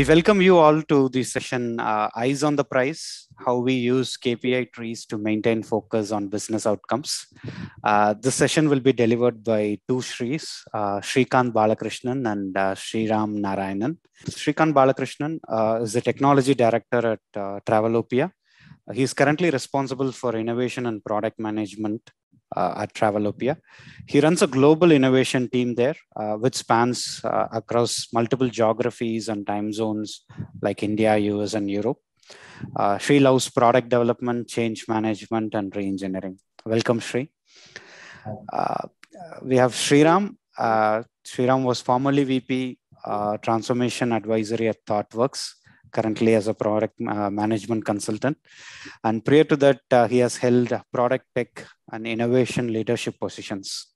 We welcome you all to the session uh, Eyes on the Prize, how we use KPI trees to maintain focus on business outcomes. Uh, this session will be delivered by two Shris, uh, Balakrishnan and uh, Sriram Narayanan. Sreekandh Balakrishnan uh, is the technology director at uh, Travelopia. He is currently responsible for innovation and product management uh, at Travelopia. He runs a global innovation team there, uh, which spans uh, across multiple geographies and time zones like India, US, and Europe. Uh, Shri loves product development, change management, and re-engineering. Welcome, Shri. Uh, we have Sriram. Uh, Sriram was formerly VP Transformation Advisory at ThoughtWorks currently as a product uh, management consultant. And prior to that, uh, he has held product tech and innovation leadership positions.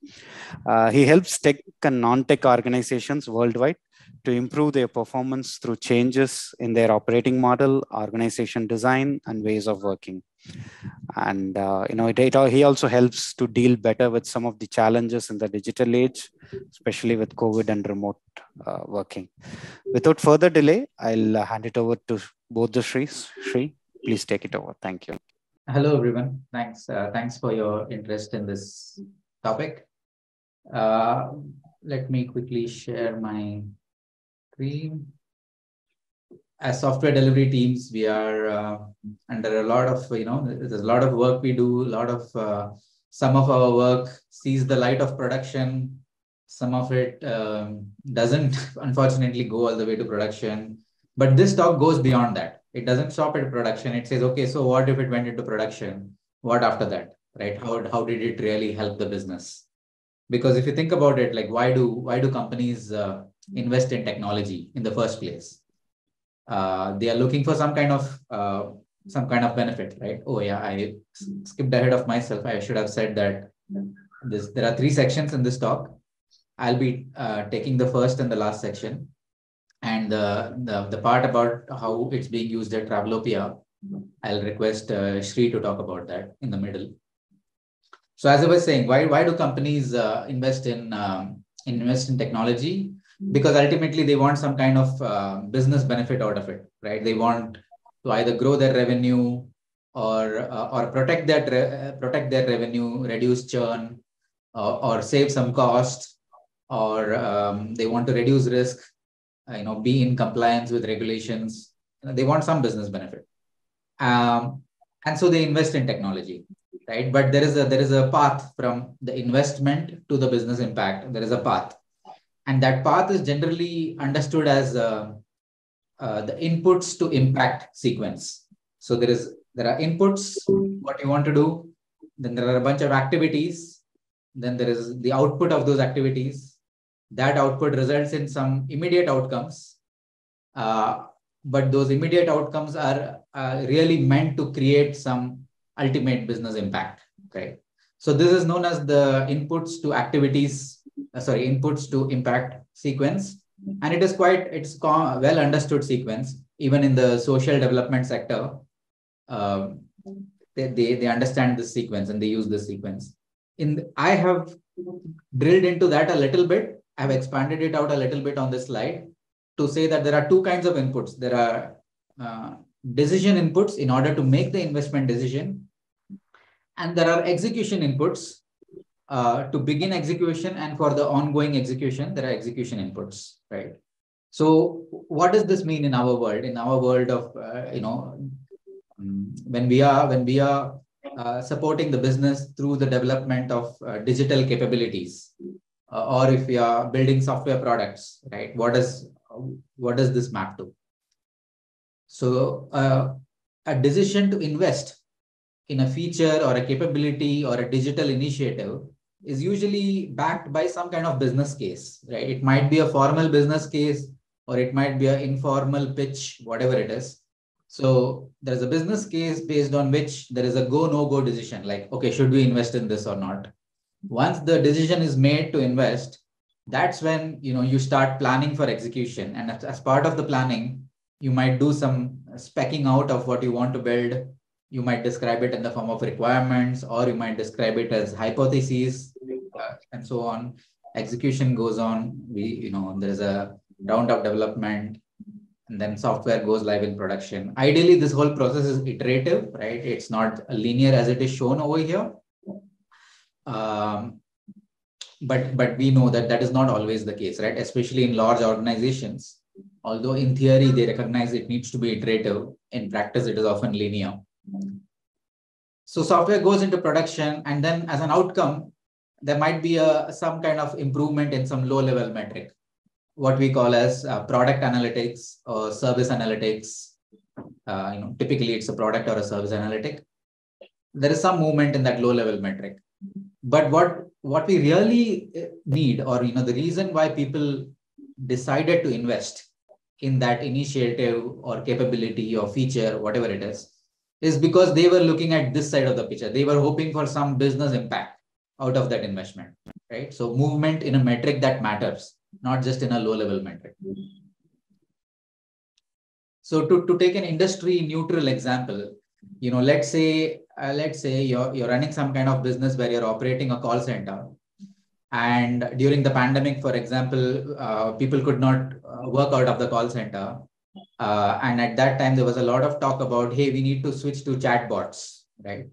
Uh, he helps tech and non-tech organizations worldwide to improve their performance through changes in their operating model, organization design, and ways of working. And uh, you know, it, it, he also helps to deal better with some of the challenges in the digital age, especially with COVID and remote uh, working. Without further delay, I'll uh, hand it over to both the Sris. Sri, please take it over. Thank you. Hello, everyone. Thanks. Uh, thanks for your interest in this topic. Uh, let me quickly share my screen. As software delivery teams, we are uh, under a lot of, you know, there's a lot of work we do, a lot of, uh, some of our work sees the light of production. Some of it um, doesn't, unfortunately, go all the way to production. But this talk goes beyond that. It doesn't stop at production. It says, okay, so what if it went into production? What after that, right? How, how did it really help the business? Because if you think about it, like why do why do companies uh, invest in technology in the first place. Uh, they are looking for some kind of uh, some kind of benefit, right? Oh yeah, I skipped ahead of myself. I should have said that this, there are three sections in this talk. I'll be uh, taking the first and the last section, and the, the the part about how it's being used at Travelopia. I'll request uh, Shri to talk about that in the middle. So as I was saying, why why do companies uh, invest in um, invest in technology? Because ultimately they want some kind of uh, business benefit out of it right? They want to either grow their revenue or uh, or protect that re- protect their revenue reduce churn uh, or save some cost or um, they want to reduce risk uh, you know be in compliance with regulations. They want some business benefit. Um, and so they invest in technology right? But there is a there is a path from the investment to the business impact. There is a path and that path is generally understood as uh, uh, the inputs to impact sequence. So there is there are inputs, what you want to do, then there are a bunch of activities, then there is the output of those activities. That output results in some immediate outcomes, uh, but those immediate outcomes are really meant to create some ultimate business impact. Right. So this is known as the inputs to activities uh, sorry, inputs to impact sequence. And it is quite, it's well understood sequence, even in the social development sector. Um, they, they, they understand this sequence and they use this sequence. In I have drilled into that a little bit. I've expanded it out a little bit on this slide to say that there are two kinds of inputs. There are uh, decision inputs in order to make the investment decision. And there are execution inputs uh, to begin execution and for the ongoing execution, there are execution inputs, right? So what does this mean in our world? In our world of, uh, you know, um, when we are, when we are uh, supporting the business through the development of uh, digital capabilities, uh, or if we are building software products, right? What does, what does this map to? So a decision to invest in a feature or a capability or a digital initiative is usually backed by some kind of business case, right? It might be a formal business case or it might be an informal pitch, whatever it is. So there's a business case based on which there is a go no go decision like, okay, should we invest in this or not? Once the decision is made to invest, that's when you know you start planning for execution. And as part of the planning, you might do some specking out of what you want to build. You might describe it in the form of requirements, or you might describe it as hypotheses uh, and so on. Execution goes on. We, you know, there's a round of development, and then software goes live in production. Ideally, this whole process is iterative, right? It's not linear as it is shown over here. Um, but but we know that that is not always the case, right? Especially in large organizations. Although in theory they recognize it needs to be iterative, in practice it is often linear. So software goes into production, and then as an outcome, there might be a some kind of improvement in some low level metric what we call as uh, product analytics or service analytics. Uh, you know, typically it's a product or a service analytic. There is some movement in that low level metric. But what what we really uh, need, or you know, the reason why people decided to invest in that initiative or capability or feature, whatever it is, is because they were looking at this side of the picture. They were hoping for some business impact out of that investment, right? So movement in a metric that matters not just in a low level metric. So to, to take an industry neutral example, you know, let's say, uh, let's say you're, you're running some kind of business where you're operating a call center. And during the pandemic, for example, uh, people could not uh, work out of the call center. Uh, and at that time, there was a lot of talk about, hey, we need to switch to chatbots, right?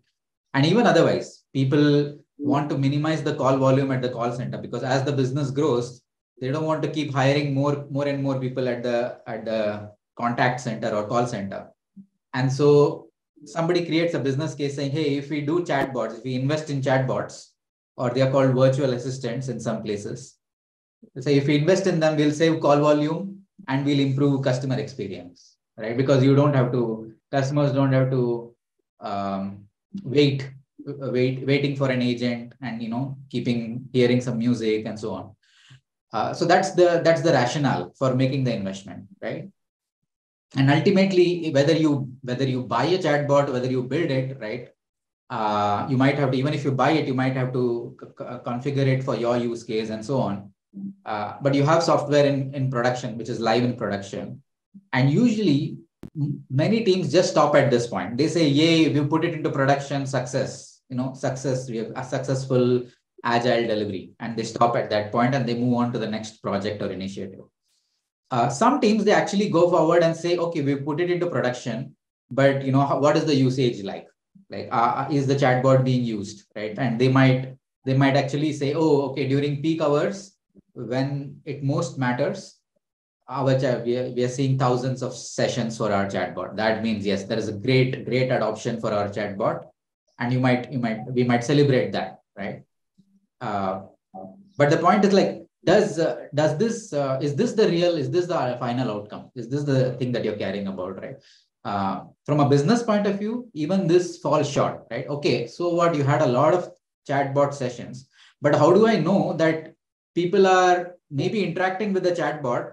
And even otherwise, people want to minimize the call volume at the call center because as the business grows, they don't want to keep hiring more more and more people at the at the contact center or call center and so somebody creates a business case saying hey if we do chatbots if we invest in chatbots or they are called virtual assistants in some places so if we invest in them we'll save call volume and we'll improve customer experience right because you don't have to customers don't have to um, wait wait waiting for an agent and you know keeping hearing some music and so on uh, so that's the that's the rationale for making the investment, right? And ultimately, whether you whether you buy a chatbot, whether you build it, right? Uh, you might have to even if you buy it, you might have to configure it for your use case and so on. Uh, but you have software in in production, which is live in production, and usually many teams just stop at this point. They say, "Yay, we put it into production, success." You know, success. We have a successful agile delivery and they stop at that point and they move on to the next project or initiative. Uh, some teams, they actually go forward and say, okay, we put it into production, but you know, how, what is the usage like? Like, uh, uh, is the chatbot being used, right? And they might, they might actually say, oh, okay, during peak hours, when it most matters, our chat, we are, we are seeing thousands of sessions for our chatbot. That means, yes, there is a great, great adoption for our chatbot. And you might, you might, we might celebrate that, right? Uh, but the point is like, does uh, does this uh, is this the real is this the final outcome? Is this the thing that you're caring about, right? Uh, from a business point of view, even this falls short, right? Okay, so what you had a lot of chatbot sessions, but how do I know that people are maybe interacting with the chatbot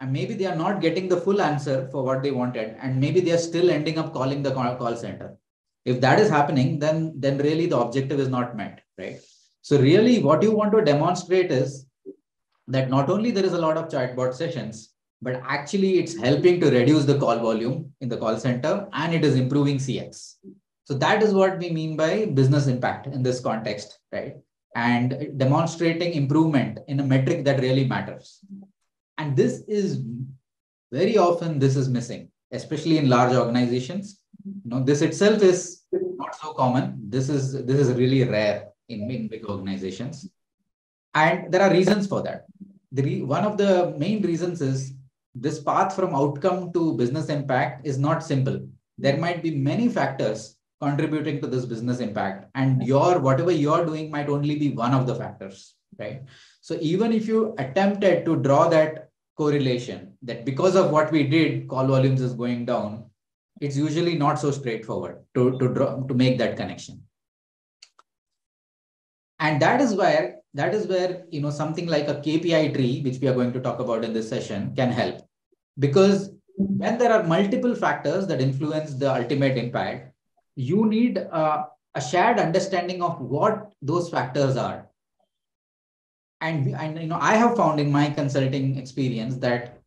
and maybe they are not getting the full answer for what they wanted and maybe they are still ending up calling the call center if that is happening then then really the objective is not met right so really what you want to demonstrate is that not only there is a lot of chatbot sessions, but actually it's helping to reduce the call volume in the call center and it is improving CX. So that is what we mean by business impact in this context, right? And demonstrating improvement in a metric that really matters. And this is very often this is missing, especially in large organizations. You know, this itself is not so common. This is this is really rare in, in big organizations. And there are reasons for that. The re one of the main reasons is this path from outcome to business impact is not simple. There might be many factors contributing to this business impact. And your whatever you're doing might only be one of the factors right? So even if you attempted to draw that correlation that because of what we did call volumes is going down it's usually not so straightforward to to draw to make that connection. And that is where that is where you know something like a kpi tree which we are going to talk about in this session can help. Because when there are multiple factors that influence the ultimate impact you need a, a shared understanding of what those factors are and, and you know i have found in my consulting experience that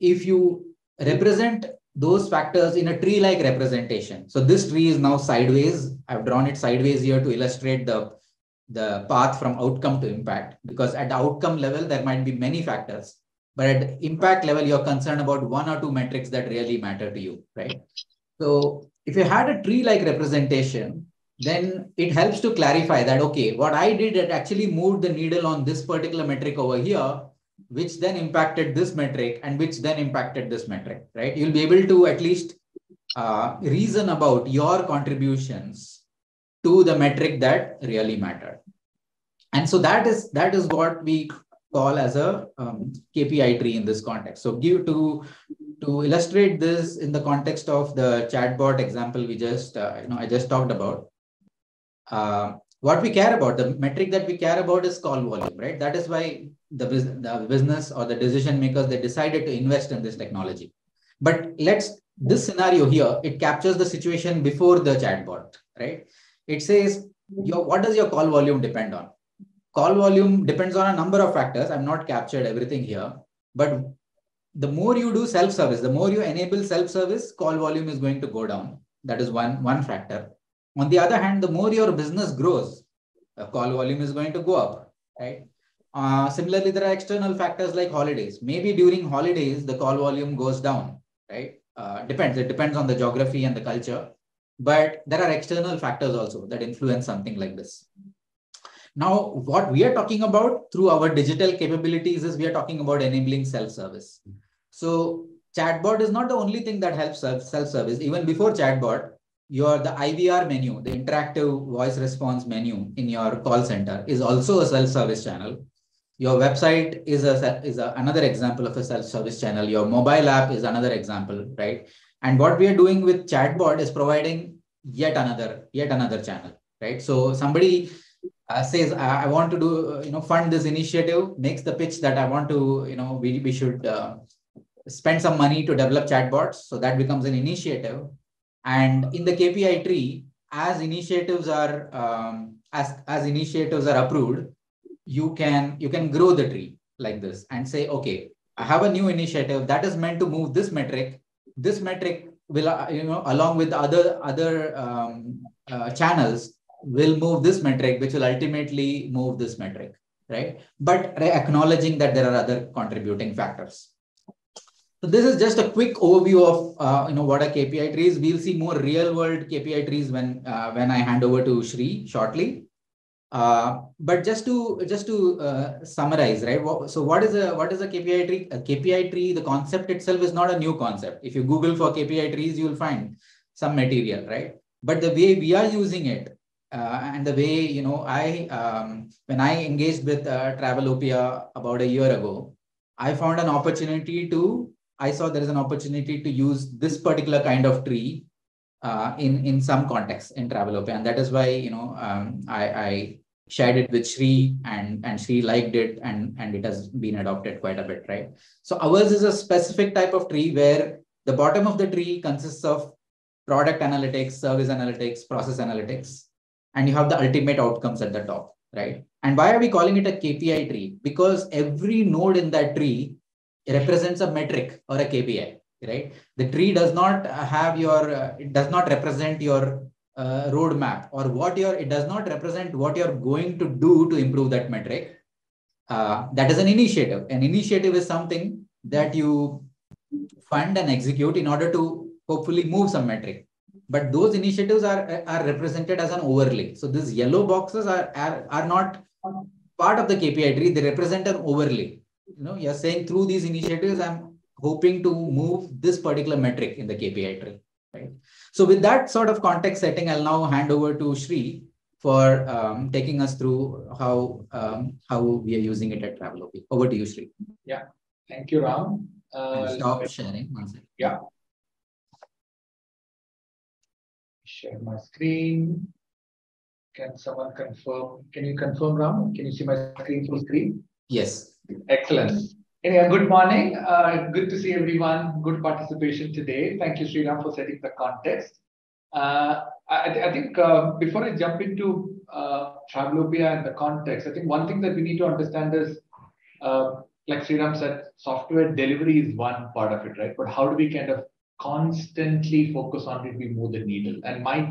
if you represent those factors in a tree like representation so this tree is now sideways i've drawn it sideways here to illustrate the the path from outcome to impact because at the outcome level there might be many factors but at impact level, you're concerned about one or two metrics that really matter to you, right? So if you had a tree-like representation, then it helps to clarify that, okay, what I did, it actually moved the needle on this particular metric over here, which then impacted this metric and which then impacted this metric, right? You'll be able to at least uh, reason about your contributions to the metric that really mattered. And so that is that is what we call as a um, KPI tree in this context. So give to to illustrate this in the context of the chatbot example we just uh, you know I just talked about. Uh, what we care about, the metric that we care about is call volume, right? That is why the, the business or the decision makers they decided to invest in this technology. But let's this scenario here, it captures the situation before the chatbot, right? It says, your, what does your call volume depend on? Call volume depends on a number of factors. I've not captured everything here, but the more you do self-service, the more you enable self-service, call volume is going to go down. That is one, one factor. On the other hand, the more your business grows, the call volume is going to go up, right? Uh, similarly, there are external factors like holidays. Maybe during holidays, the call volume goes down, right? Uh, depends. It depends on the geography and the culture. But there are external factors also that influence something like this. Now, what we are talking about through our digital capabilities is we are talking about enabling self-service. So chatbot is not the only thing that helps self-service. Even before chatbot, your the IVR menu, the interactive voice response menu in your call center is also a self-service channel. Your website is a is a, another example of a self-service channel. Your mobile app is another example, right? And what we are doing with chatbot is providing yet another yet another channel, right? So somebody uh, says I, I, want to do you know fund this initiative, makes the pitch that I want to you know we we should uh, spend some money to develop chatbots. So that becomes an initiative. And in the KPI tree, as initiatives are um, as as initiatives are approved, you can you can grow the tree like this and say, okay, I have a new initiative that is meant to move this metric. This metric will, uh, you know, along with other other um, uh, channels, will move this metric, which will ultimately move this metric, right? But acknowledging that there are other contributing factors. So this is just a quick overview of uh, you know what a KPI tree is. We'll see more real world KPI trees when uh, when I hand over to Shri shortly. Uh, but just to just to uh, summarize, right? So what is a what is a KPI tree? A KPI tree, the concept itself is not a new concept. If you Google for KPI trees, you will find some material, right? But the way we are using it uh, and the way you know, I um, when I engaged with uh, Travelopia about a year ago, I found an opportunity to. I saw there is an opportunity to use this particular kind of tree uh, in in some context in Travelopia, and that is why you know um, I, I shared it with Shri and, and Shri liked it and, and it has been adopted quite a bit, right? So ours is a specific type of tree where the bottom of the tree consists of product analytics, service analytics, process analytics, and you have the ultimate outcomes at the top, right? And why are we calling it a KPI tree? Because every node in that tree represents a metric or a KPI, right? The tree does not have your, uh, it does not represent your uh, roadmap or what you're, it does not represent what you're going to do to improve that metric. Uh, that is an initiative. An initiative is something that you fund and execute in order to hopefully move some metric. But those initiatives are, are represented as an overlay. So these yellow boxes are, are, are not part of the KPI tree. They represent an overlay. You know, you're saying through these initiatives, I'm hoping to move this particular metric in the KPI tree right? So with that sort of context setting, I'll now hand over to Shri for um, taking us through how um, how we are using it at Travelopia. Over to you, Shri. Yeah, thank you, Ram. Uh, stop sharing one second. Yeah. Share my screen. Can someone confirm? Can you confirm, Ram? Can you see my screen full screen? Yes. Excellent. Anyway, good morning. Uh, good to see everyone. Good participation today. Thank you, Sriram, for setting the context. Uh, I, I, think uh, before I jump into uh, Travelopia and the context, I think one thing that we need to understand is, uh, like Sriram said, software delivery is one part of it, right? But how do we kind of constantly focus on it, we move the needle? And my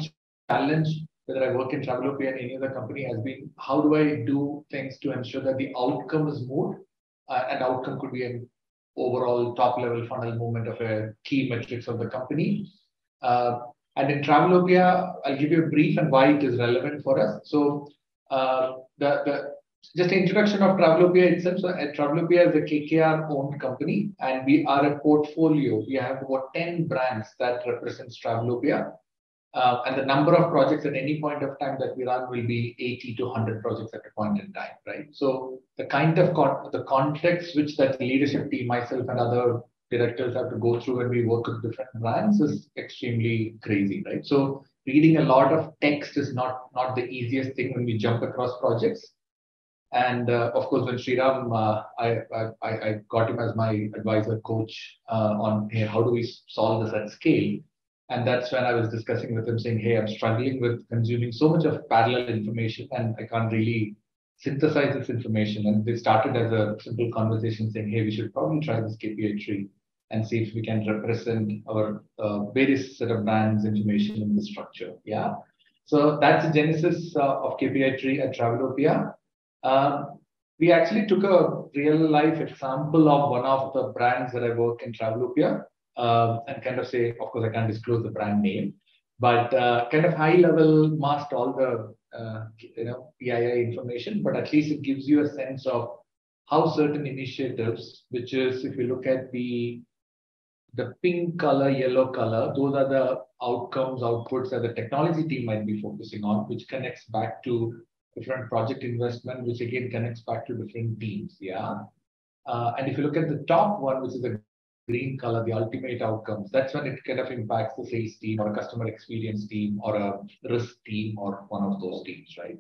challenge, whether I work in Travelopia and any other company, has been how do I do things to ensure that the outcome is moved uh, an outcome could be an overall top level funnel movement of a key metrics of the company. Uh, and in Travelopia, I'll give you a brief and why it is relevant for us. So uh, the, the just the introduction of Travelopia itself. So Travelopia is a KKR owned company and we are a portfolio. We have about 10 brands that represents Travelopia. Uh, and the number of projects at any point of time that we run will be 80 to 100 projects at a point in time, right? So the kind of con- the context which that leadership team, myself and other directors have to go through when we work with different brands is extremely crazy, right? So reading a lot of text is not not the easiest thing when we jump across projects. And uh, of course, when Sriram, uh, I, I, I got him as my advisor coach uh, on hey, how do we solve this at scale. And that's when I was discussing with him, saying, "Hey, I'm struggling with consuming so much of parallel information, and I can't really synthesize this information." And they started as a simple conversation, saying, "Hey, we should probably try this KPI tree and see if we can represent our uh, various set of brands information in the structure." Yeah. So that's the genesis uh, of KPI tree at Travelopia. Um, we actually took a real life example of one of the brands that I work in Travelopia uh, and kind of say, of course, I can't disclose the brand name, but uh, kind of high level masked all the uh, you know PII information, but at least it gives you a sense of how certain initiatives, which is if you look at the the pink color, yellow color, those are the outcomes, outputs that the technology team might be focusing on, which connects back to different project investment, which again connects back to different teams. Yeah. Uh, and if you look at the top one, which is the green color, the ultimate outcomes, that's when it kind of impacts the sales team or a customer experience team or a risk team or one of those teams, right?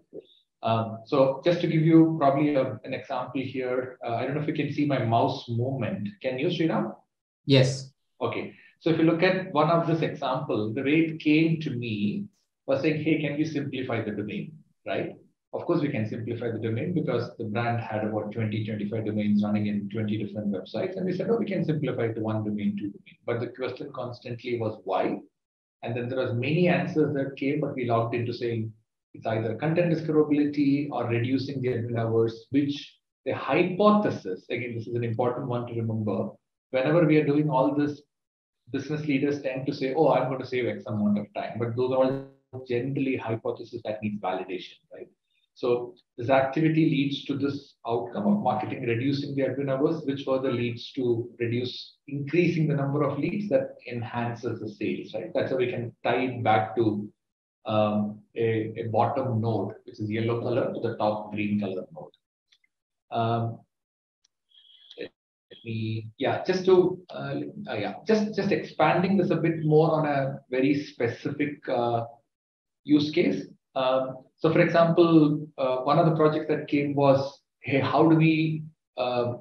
Um, so just to give you probably a, an example here, uh, I don't know if you can see my mouse movement. Can you, Sriram? Yes. Okay. So if you look at one of this example, the way it came to me was saying, hey, can you simplify the domain, right? Of course, we can simplify the domain because the brand had about 20, 25 domains running in 20 different websites. And we said, oh, we can simplify to one domain, two domain. But the question constantly was why? And then there was many answers that came, but we logged into saying it's either content discoverability or reducing the admin hours, which the hypothesis, again, this is an important one to remember. Whenever we are doing all this, business leaders tend to say, oh, I'm going to save X amount of time. But those are all generally hypotheses that needs validation, right? So this activity leads to this outcome of marketing reducing the admin hours, which further leads to reduce increasing the number of leads that enhances the sales, right? That's how we can tie it back to um, a, a, bottom node, which is yellow color, to the top green color node. Um, me, yeah, just to, uh, uh, yeah, just just expanding this a bit more on a very specific uh, use case. Um, so for example, uh, one of the projects that came was, hey, how do we uh,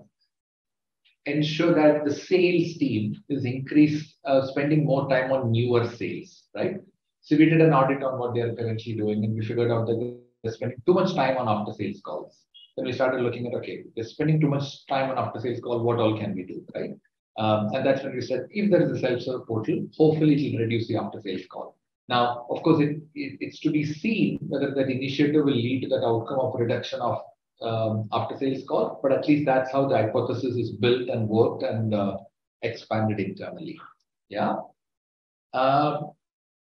ensure that the sales team is increase uh, spending more time on newer sales, right? So we did an audit on what they are currently doing, and we figured out that they're spending too much time on after sales calls. Then we started looking at okay, they're spending too much time on after sales call. What all can we do, right? Um, and that's when we said if there is a self-serve portal, hopefully it will reduce the after sales call. Now, of course, it, it, it's to be seen whether that initiative will lead to that outcome of reduction of um, after sales call, but at least that's how the hypothesis is built and worked and uh, expanded internally. Yeah. Uh,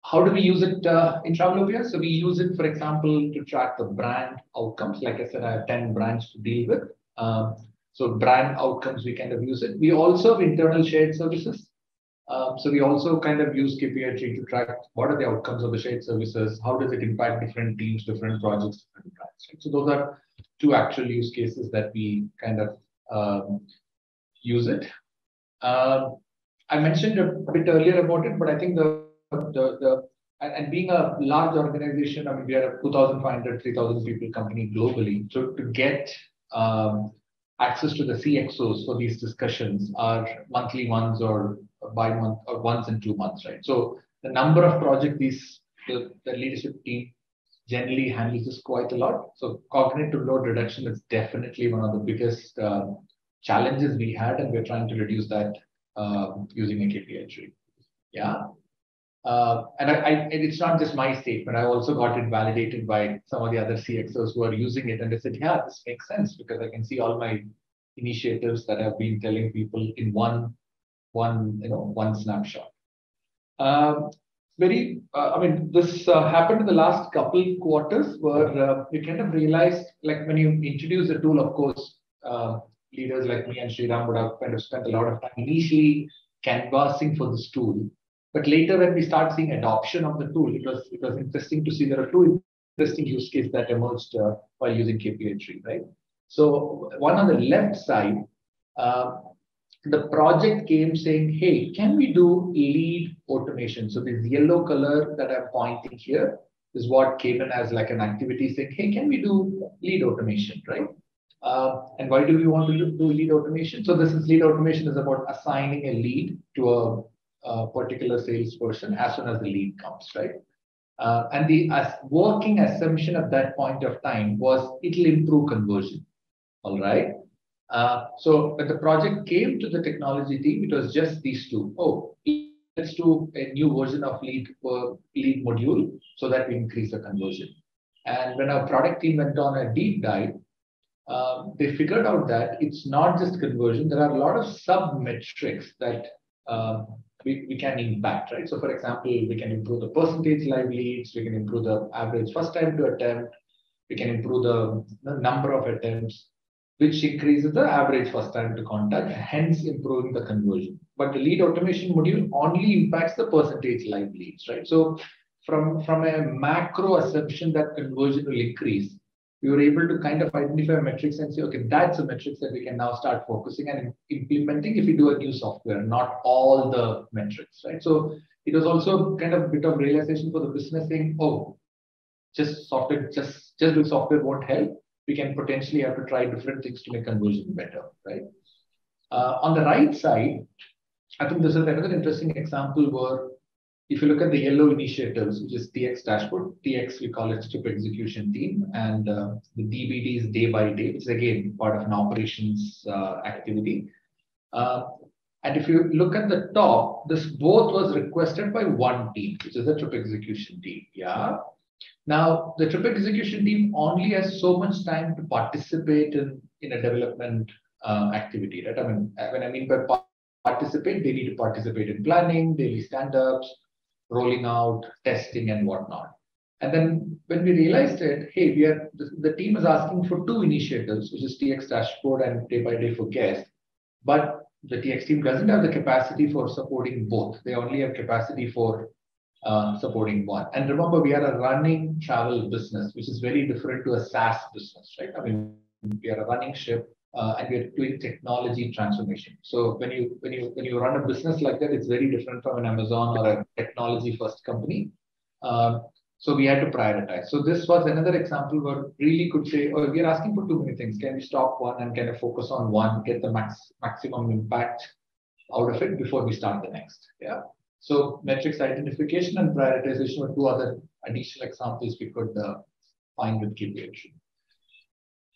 how do we use it uh, in Travelopia? So we use it, for example, to track the brand outcomes. Like I said, I have 10 brands to deal with. Um, so brand outcomes, we kind of use it. We also have internal shared services. Um, so we also kind of use KPI to track what are the outcomes of the shared services, how does it impact different teams, different projects, different brands. Right? So those are two actual use cases that we kind of um, use it. Um, I mentioned a bit earlier about it, but I think the the, the and, and being a large organization, I mean, we are a 2,500, 3,000 people company globally. So to get um, access to the CXOs for these discussions are monthly ones or by month or once in two months, right? So the number of projects these the, the leadership team generally handles this quite a lot. So cognitive load reduction is definitely one of the biggest uh, challenges we had, and we're trying to reduce that uh, using a KPI tree. Yeah. Uh, and I, I, it's not just my statement. I also got it validated by some of the other CXOs who are using it, and they said, "Yeah, this makes sense because I can see all my initiatives that I've been telling people in one, one, you know, one snapshot. Um, very, uh, I mean, this uh, happened in the last couple quarters where uh, we kind of realized, like when you introduce the tool, of course, uh, leaders like me and Sriram would have kind of spent a lot of time initially canvassing for this tool. But later, when we start seeing adoption of the tool, it was it was interesting to see there are two interesting use cases that emerged uh, while using KPI tree, right? So one on the left side, uh, the project came saying, hey, can we do lead automation? So this yellow color that I'm pointing here is what came in as like an activity saying, hey, can we do lead automation, right? Uh, and why do we want to do lead automation? So this is lead automation is about assigning a lead to a, a particular salesperson as soon as the lead comes, right? Uh, and the as working assumption at that point of time was it'll improve conversion. All right. Uh, so when the project came to the technology team, it was just these two. Oh, let's do a new version of lead uh, lead module so that we increase the conversion. And when our product team went on a deep dive, um, they figured out that it's not just conversion. There are a lot of sub metrics that um, we, we can impact, right? So, for example, we can improve the percentage live leads, we can improve the average first time to attempt, we can improve the, the number of attempts, which increases the average first time to contact, hence improving the conversion. But the lead automation module only impacts the percentage live leads, right? So from, from a macro assumption that conversion will increase, we were able to kind of identify metrics and say, okay, that's a metrics that we can now start focusing and implementing if we do a new software, not all the metrics, right? So it was also kind of a bit of realization for the business saying, oh, just software, just just do software won't help we can potentially have to try different things to make conversion better, right? Uh, on the right side, I think this is another interesting example where if you look at the yellow initiatives, which is TX dashboard, TX we call it trip execution team, and uh, the DBD is day by day, which is again part of an operations uh, activity. Uh, and if you look at the top, this both was requested by one team, which is the trip execution team. Yeah. Now, the trip execution team only has so much time to participate in, in a development uh, activity, right? I mean, when I mean by participate, they need to participate in planning, daily stand-ups, rolling out, testing, and whatnot. And then when we realized it, hey, we are the, the team is asking for two initiatives, which is TX dashboard and day by day for guests. But the TX team doesn't have the capacity for supporting both. They only have capacity for uh, supporting one. And remember, we are a running travel business, which is very different to a SaaS business, right? I mean, we are a running ship uh, and we are doing technology transformation. So when you when you when you run a business like that, it's very different from an Amazon or a technology first company. Um, so we had to prioritize. So this was another example where really could say, oh, we are asking for too many things. Can we stop one and kind of focus on one, get the max maximum impact out of it before we start the next? Yeah. So metrics identification and prioritization are two other additional examples we could uh, find with KPI.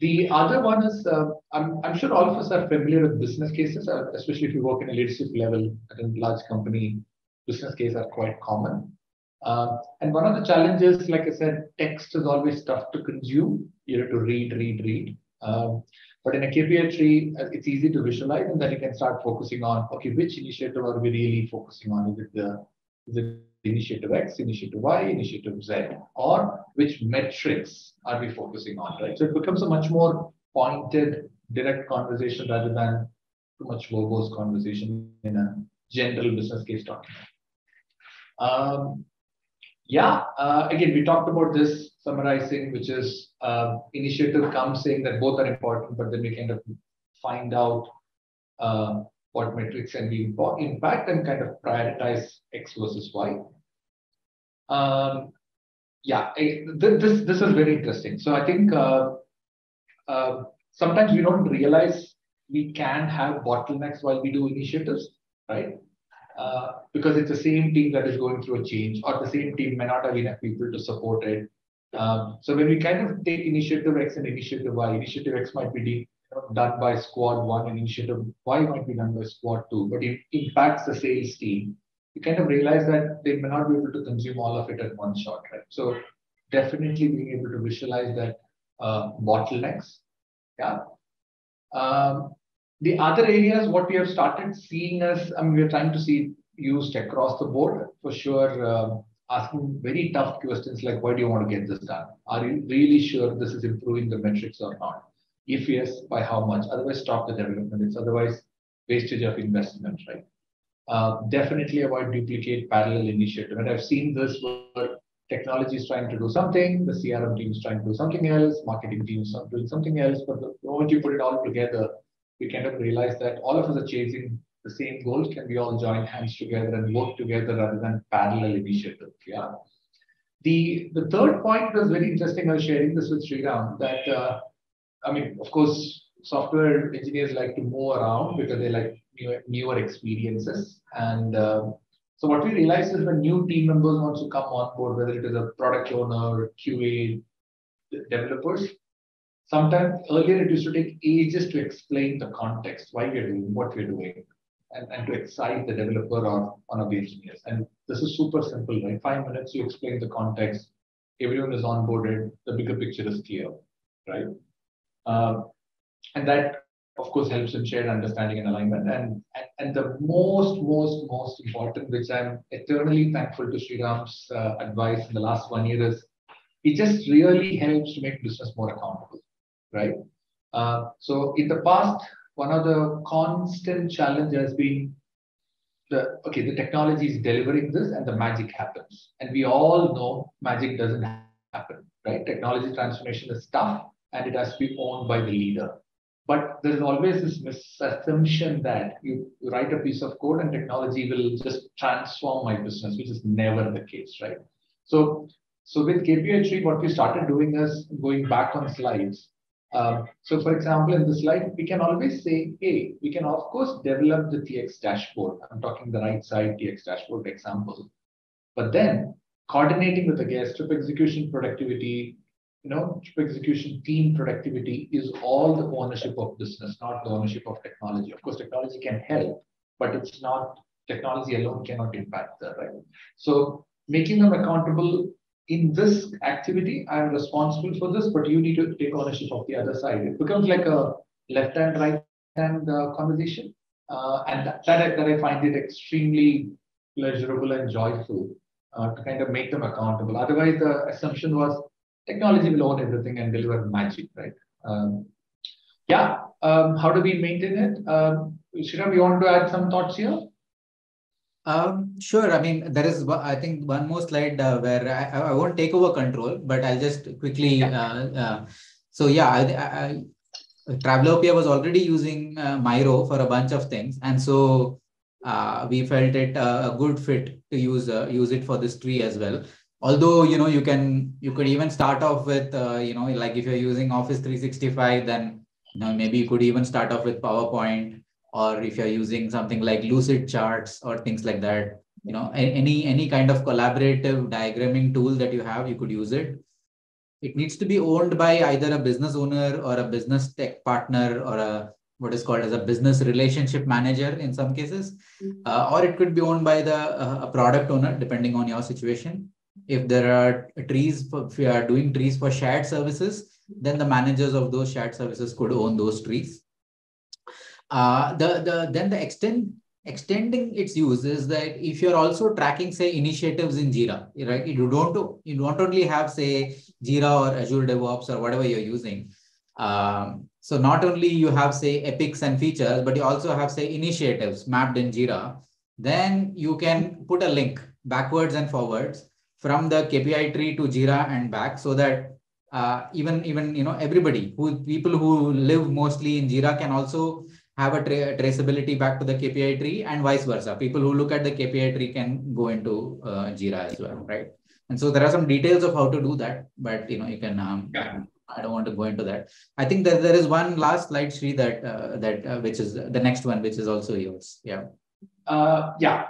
The other one is, uh, I'm, I'm sure all of us are familiar with business cases, uh, especially if you work in a leadership level at a large company, business cases are quite common. Uh, and one of the challenges, like I said, text is always tough to consume. You have to read, read, read. Um, but in a KPI tree, uh, it's easy to visualize, and then you can start focusing on, okay, which initiative are we really focusing on? Is it the is it initiative X, initiative Y, initiative Z, or which metrics are we focusing on, right? So it becomes a much more pointed, direct conversation rather than too much verbose conversation in a general business case document. Um, yeah, uh, again, we talked about this summarizing, which is uh, initiative comes saying that both are important, but then we kind of find out uh, what metrics can be impact and kind of prioritize X versus Y. Um, yeah, this, this is very interesting. So I think uh, uh, sometimes we don't realize we can have bottlenecks while we do initiatives, right? Uh, because it's the same team that is going through a change, or the same team may not have enough people to support it. Um, so when we kind of take initiative X and initiative Y, initiative X might be done by squad one, and initiative Y might be done by squad two, but it impacts the sales team. You kind of realize that they may not be able to consume all of it at one shot, right? So definitely being able to visualize that uh, bottlenecks. Yeah. Um, The other areas, what we have started seeing as, I mean, we're trying to see used across the board for sure. Uh, asking very tough questions like, why do you want to get this done? Are you really sure this is improving the metrics or not? If yes, by how much? Otherwise, stop the development. It's otherwise wastage of investment, right? Uh, definitely avoid duplicate parallel initiative. And I've seen this where technology is trying to do something, the CRM team is trying to do something else, marketing team is doing something else. But the moment you put it all together, we kind of realize that all of us are chasing the same goals. Can we all join hands together and work together rather than parallel initiatives? Yeah. The, the third point was very interesting. I was sharing this with Sriram that, uh, I mean, of course, software engineers like to move around because they like newer, experiences. And uh, so what we realized is when new team members want to come on board, whether it is a product owner, QA, developers, sometimes earlier it used to take ages to explain the context, why we're doing what we're doing, and, and to excite the developer or one of the engineers. And this is super simple, right? Five minutes, you explain the context, everyone is onboarded, the bigger picture is clear, right? Uh, and that of course helps in shared understanding and alignment. And, and, and the most, most, most important, which I'm eternally thankful to Sriram's uh, advice in the last one year is, it just really helps to make business more accountable, right? Uh, so in the past, one of the constant challenge has been the okay, the technology is delivering this and the magic happens. And we all know magic doesn't happen, right? Technology transformation is tough and it has to be owned by the leader. But there's always this misassumption that you write a piece of code and technology will just transform my business, which is never the case, right? So, so with KPI tree, what we started doing is going back on slides. Um, so for example, in the slide, we can always say, hey, we can of course develop the TX dashboard. I'm talking the right side TX dashboard example. But then coordinating with the guest trip execution productivity, you know, trip execution team productivity is all the ownership of business, not the ownership of technology. Of course, technology can help, but it's not technology alone cannot impact that, right? So making them accountable in this activity, I'm responsible for this, but you need to take ownership of the other side. It becomes like a left hand, right hand uh, conversation. Uh, and that, that, I, that I find it extremely pleasurable and joyful uh, to kind of make them accountable. Otherwise, the assumption was technology will own everything and deliver magic, right? Um, yeah, um, how do we maintain it? Um, Sriram, you want to add some thoughts here? Um, sure. I mean, there is, I think, one more slide uh, where I, I won't take over control, but I'll just quickly. Yeah. Uh, uh, so yeah, I, I, Travelopia was already using uh, Miro for a bunch of things, and so uh, we felt it a good fit to use uh, use it for this tree as well although you know you can you could even start off with uh, you know like if you're using office 365 then you know maybe you could even start off with powerpoint or if you're using something like lucid charts or things like that you know any any kind of collaborative diagramming tool that you have you could use it it needs to be owned by either a business owner or a business tech partner or a what is called as a business relationship manager in some cases mm-hmm. uh, or it could be owned by the uh, a product owner depending on your situation if there are trees, for, if you are doing trees for shared services, then the managers of those shared services could own those trees. Uh, the, the, then the extent, extending its use is that if you're also tracking, say, initiatives in Jira, right? You don't, you don't only have, say, Jira or Azure DevOps or whatever you're using. Um, so not only you have, say, epics and features, but you also have, say, initiatives mapped in Jira. Then you can put a link backwards and forwards from the KPI tree to Jira and back so that uh, even even you know everybody who people who live mostly in Jira can also have a tra traceability back to the KPI tree and vice versa. People who look at the KPI tree can go into uh, Jira as well, right? And so there are some details of how to do that, but you know you can. Um, yeah. I don't want to go into that. I think that there is one last slide, Sri, that uh, that uh, which is the next one, which is also yours. Yeah. Uh, yeah.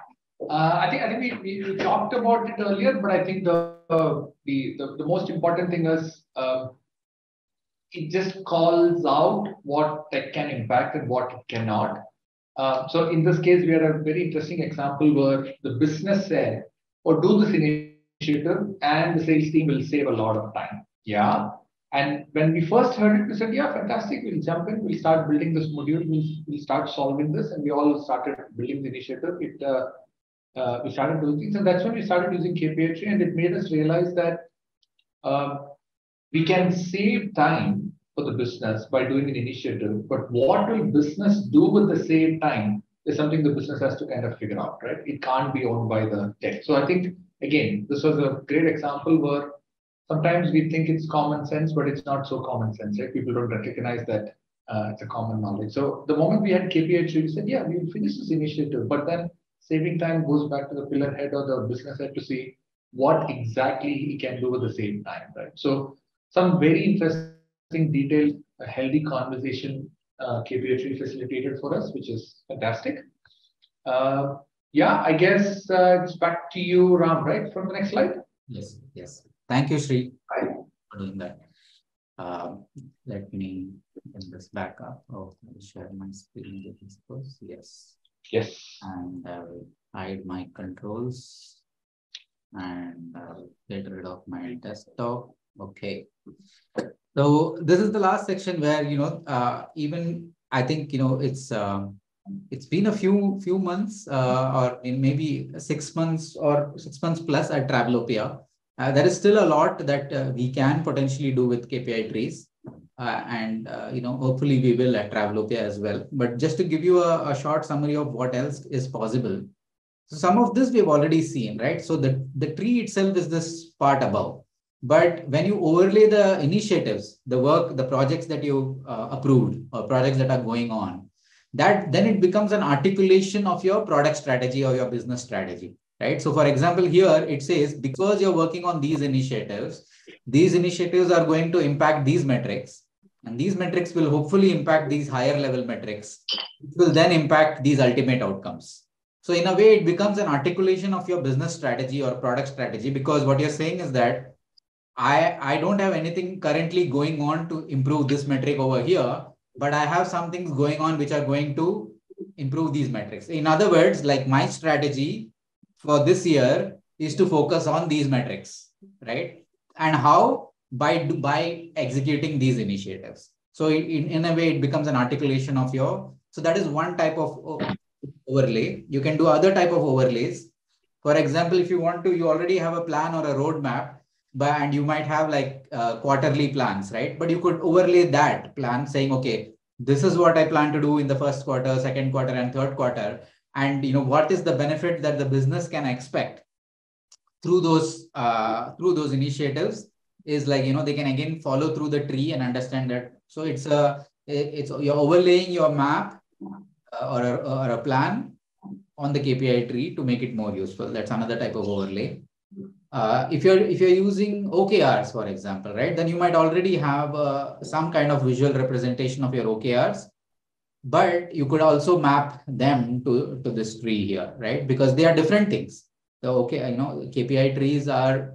Uh, I think I think we, we, talked about it earlier, but I think the uh, the, the, the most important thing is uh, it just calls out what tech can impact and what it cannot. Uh, so in this case, we had a very interesting example where the business said, "Or oh, do this initiative, and the sales team will save a lot of time." Yeah, And when we first heard it, we said, yeah, fantastic. We'll jump in. We'll start building this module. We'll, we'll start solving this. And we all started building the initiative. It, uh, uh, we started doing things. And that's when we started using KPI. And it made us realize that uh, we can save time for the business by doing an initiative. But what will business do with the same time is something the business has to kind of figure out, right? It can't be owned by the tech. So I think, again, this was a great example where sometimes we think it's common sense, but it's not so common sense, right? People don't recognize that uh, it's a common knowledge. So the moment we had KPI, we said, yeah, we'll finish this initiative, but then saving time goes back to the pillar head or the business head to see what exactly he can do at the same time, right? So some very interesting, detailed, a healthy conversation uh, KPI facilitated for us, which is fantastic. Uh, yeah, I guess uh, it's back to you, Ram, right? From the next slide. Yes, yes. Thank you, Sri, Hi. for doing that. Um, let me bring this back up. Oh, me share my screen. with this Suppose. Yes. Yes. And I will hide my controls and I'll get rid of my desktop. Okay. So this is the last section where, you know, uh, even I think, you know, it's uh, it's been a few few months uh, or maybe six months or six months plus at Travelopia. Uh, there is still a lot that uh, we can potentially do with KPI trees. Uh, and, you know, hopefully we will at Travelopia as well. But just to give you a, a short summary of what else is possible. So some of this we've already seen, right? So the, the tree itself is this part above. But when you overlay the initiatives, the work, the projects that you uh, approved or projects that are going on, that then it becomes an articulation of your product strategy or your business strategy, right? So for example, here it says, because you're working on these initiatives, these initiatives are going to impact these metrics. And these metrics will hopefully impact these higher level metrics, which will then impact these ultimate outcomes. So in a way, it becomes an articulation of your business strategy or product strategy, because what you're saying is that I, I don't have anything currently going on to improve this metric over here, but I have some things going on which are going to improve these metrics. In other words, like my strategy for this year is to focus on these metrics, right? And how? By, by executing these initiatives. So in, in a way, it becomes an articulation of your, so that is one type of overlay. You can do other type of overlays. For example, if you want to, you already have a plan or a roadmap but and you might have like uh, quarterly plans right? But you could overlay that plan saying okay this is what i plan to do in the first quarter second quarter and third quarter. And you know what is the benefit that the business can expect through those uh, through those initiatives is like you know they can again follow through the tree and understand that. So it's a it's you're overlaying your map uh, or, a, or a plan on the kpi tree to make it more useful. That's another type of overlay uh, if you're if you're using OKRs, for example, right, then you might already have uh, some kind of visual representation of your OKRs, but you could also map them to, to this tree here, right? Because they are different things. The okay, you know, KPI trees are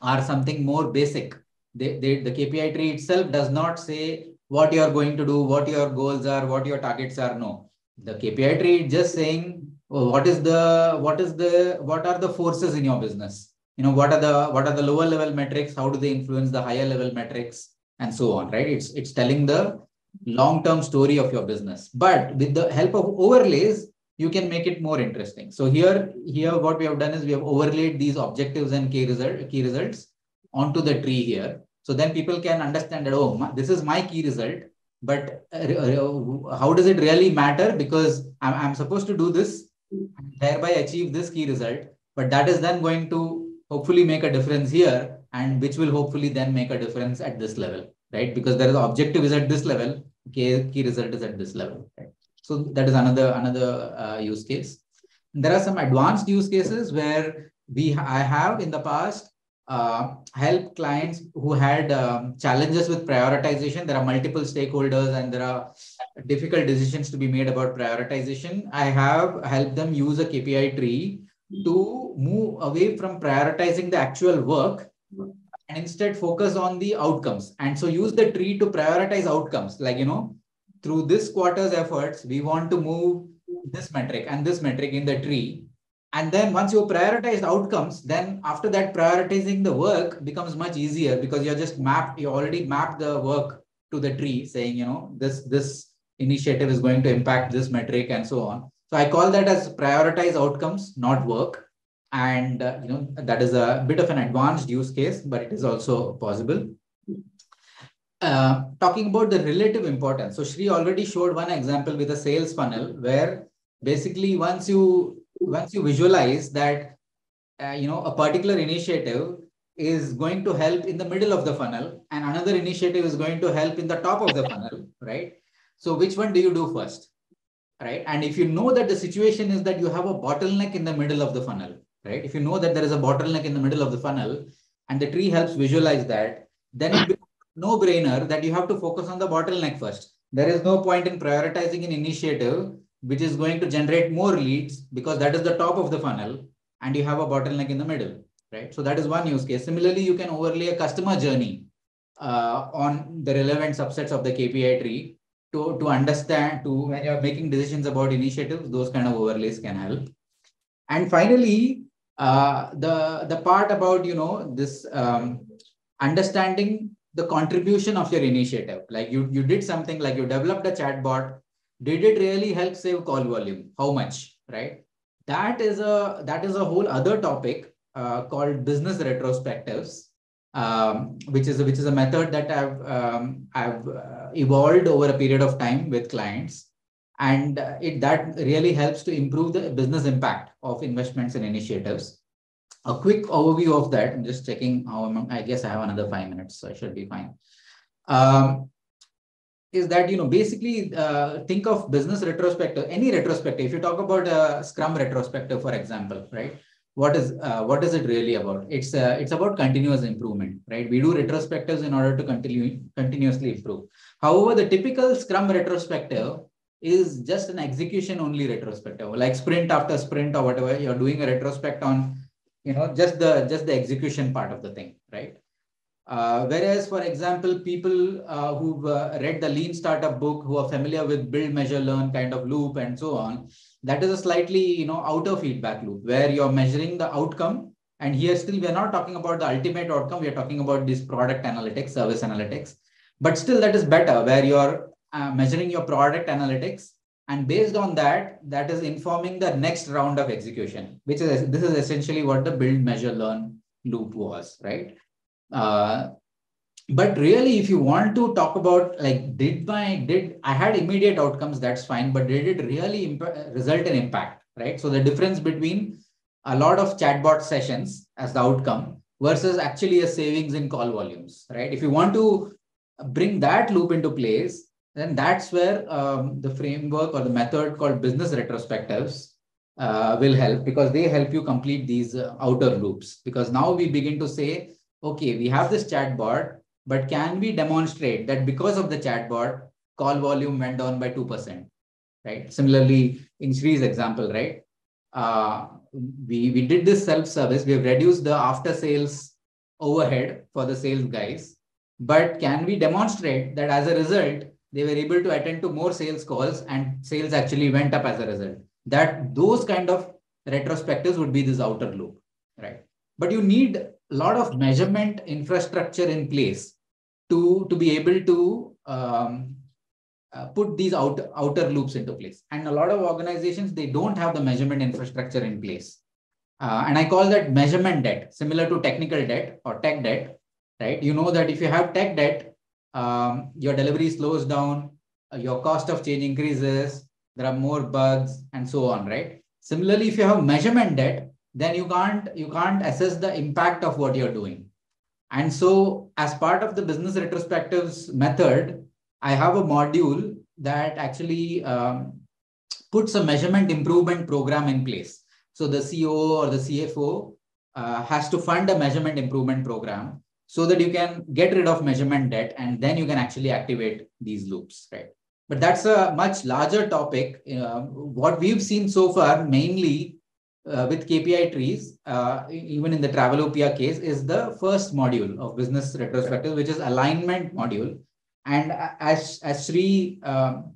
are something more basic. They, they, the KPI tree itself does not say what you are going to do, what your goals are, what your targets are. No, the KPI tree is just saying oh, what is the what is the what are the forces in your business you know what are the what are the lower level metrics? How do they influence the higher level metrics? And so on right? It's it's telling the long term story of your business. But with the help of overlays you can make it more interesting. So here here what we have done is we have overlaid these objectives and key result key results onto the tree here. So then people can understand that oh my, this is my key result but uh how does it really matter? Because I'm, I'm supposed to do this thereby achieve this key result but that is then going to hopefully make a difference here and which will hopefully then make a difference at this level, right? Because there is objective is at this level, key, key result is at this level, right? So that is another, another uh, use case. There are some advanced use cases where we I have in the past uh, help clients who had um, challenges with prioritization. There are multiple stakeholders and there are difficult decisions to be made about prioritization. I have helped them use a KPI tree to move away from prioritizing the actual work hmm. and instead focus on the outcomes. And so use the tree to prioritize outcomes. Like, you know, through this quarter's efforts, we want to move this metric and this metric in the tree. and then once you prioritize outcomes, then after that, prioritizing the work becomes much easier because you're just mapped, you already mapped the work to the tree saying, you know, this, this initiative is going to impact this metric and so on. So I call that as prioritize outcomes, not work. And, uh, you know, that is a bit of an advanced use case, but it is also possible. Uh, talking about the relative importance. So Shri already showed one example with a sales funnel where basically once you once you visualize that uh, you know a particular initiative is going to help in the middle of the funnel and another initiative is going to help in the top of the funnel right so which one do you do first right and if you know that the situation is that you have a bottleneck in the middle of the funnel right if you know that there is a bottleneck in the middle of the funnel and the tree helps visualize that then it becomes no brainer that you have to focus on the bottleneck first there is no point in prioritizing an initiative which is going to generate more leads because that is the top of the funnel and you have a bottleneck in the middle, right? So that is one use case. Similarly, you can overlay a customer journey uh, on the relevant subsets of the KPI tree to, to understand, to when you're making decisions about initiatives, those kind of overlays can help. And finally, uh, the, the part about, you know, this um, understanding the contribution of your initiative. Like you, you did something like you developed a chatbot did it really help save call volume how much right that is a that is a whole other topic uh, called business retrospectives um, which is which is a method that i've um, i've uh, evolved over a period of time with clients. And uh, it that really helps to improve the business impact of investments and initiatives. A quick overview of that i'm just checking how I'm, i guess i have another five minutes so i should be fine. Um, is that you know basically uh, think of business retrospective any retrospective. If you talk about a scrum retrospective for example right what is uh, what is it really about? It's uh, it's about continuous improvement right? We do retrospectives in order to continue continuously improve. However the typical scrum retrospective is just an execution only retrospective like sprint after sprint or whatever you're doing a retrospect on you know just the just the execution part of the thing right? Uh, whereas, for example, people uh, who've uh, read the Lean Startup book, who are familiar with build, measure, learn kind of loop and so on, that is a slightly you know outer feedback loop where you're measuring the outcome. And here still we're not talking about the ultimate outcome. We're talking about this product analytics, service analytics. But still that is better where you're uh, measuring your product analytics. And based on that, that is informing the next round of execution, which is this is essentially what the build, measure, learn loop was, right? Uh, but really, if you want to talk about like, did my, did I had immediate outcomes, that's fine, but did it really result in impact, right? So the difference between a lot of chatbot sessions as the outcome versus actually a savings in call volumes, right? If you want to bring that loop into place, then that's where um, the framework or the method called business retrospectives uh, will help because they help you complete these uh, outer loops. Because now we begin to say, okay, we have this chatbot, but can we demonstrate that because of the chatbot, call volume went down by 2%, right? Similarly, in Sri's example, right? Uh, we, we did this self-service. We have reduced the after-sales overhead for the sales guys. But can we demonstrate that as a result, they were able to attend to more sales calls and sales actually went up as a result? That those kind of retrospectives would be this outer loop, right? But you need a lot of measurement infrastructure in place to, to be able to um, uh, put these out, outer loops into place. And a lot of organizations, they don't have the measurement infrastructure in place. Uh, and I call that measurement debt, similar to technical debt or tech debt, right? You know that if you have tech debt, um, your delivery slows down, uh, your cost of change increases, there are more bugs and so on, right? Similarly, if you have measurement debt, then you can't you can't assess the impact of what you're doing. And so as part of the business retrospectives method i have a module that actually um, puts a measurement improvement program in place. So the ceo or the cfo uh, has to fund a measurement improvement program so that you can get rid of measurement debt and then you can actually activate these loops right? But that's a much larger topic. Uh, what we've seen so far mainly uh, with KPI trees, uh, even in the Travelopia case, is the first module of business retrospective, which is alignment module. And as, as Sri um,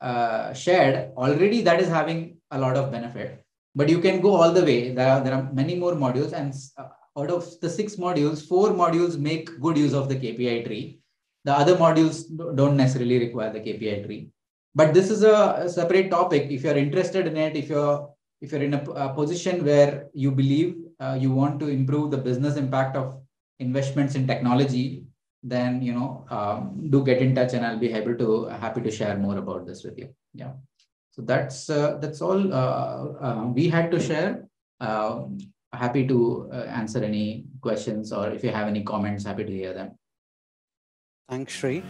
uh, shared, already that is having a lot of benefit. but you can go all the way. There are, there are many more modules and uh, out of the six modules, four modules make good use of the KPI tree. The other modules don't necessarily require the KPI tree. But this is a, a separate topic. If you're interested in it, if you're if you're in a, a position where you believe uh, you want to improve the business impact of investments in technology, then you know um, do get in touch, and I'll be able to happy to share more about this with you. Yeah. So that's uh, that's all uh, uh we had to share. Um, happy to uh, answer any questions or if you have any comments, happy to hear them. Thanks, Sri.